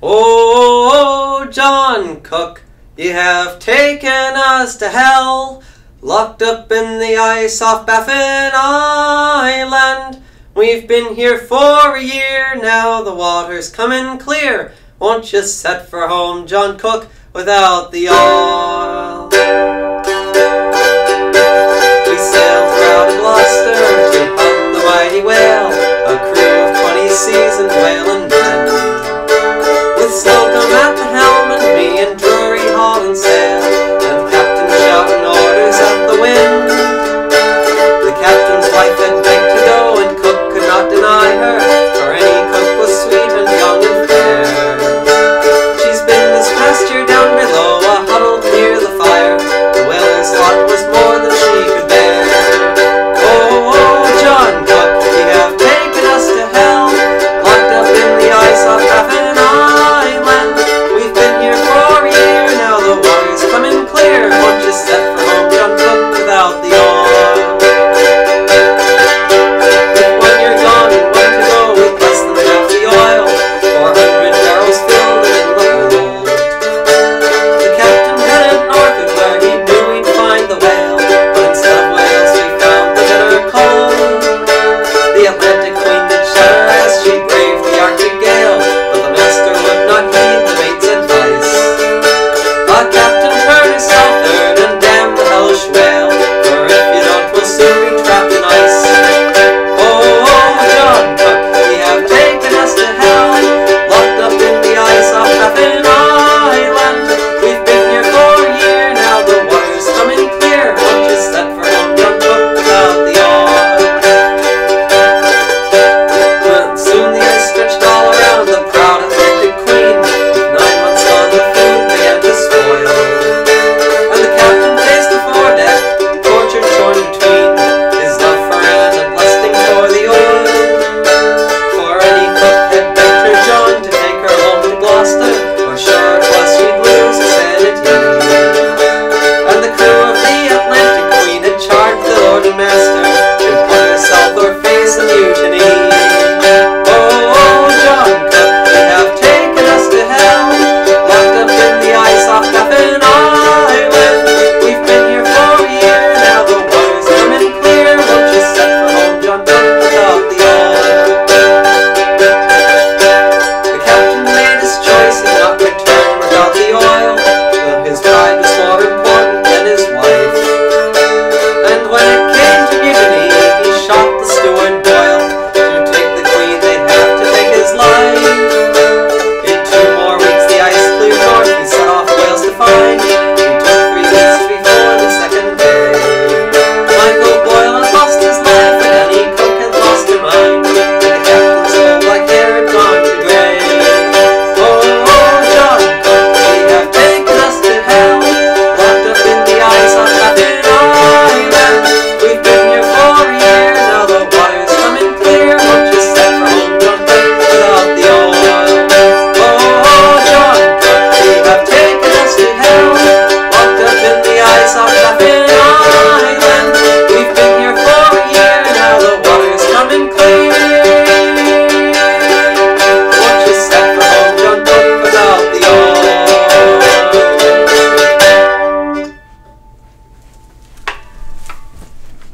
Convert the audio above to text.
Oh, John Cook, you have taken us to hell, locked up in the ice off Baffin Island. We've been here for a year now, the water's coming clear. Won't you set for home, John Cook, without the oil? We sailed round Gloucester to hunt the mighty whale, a crew of twenty seasoned whale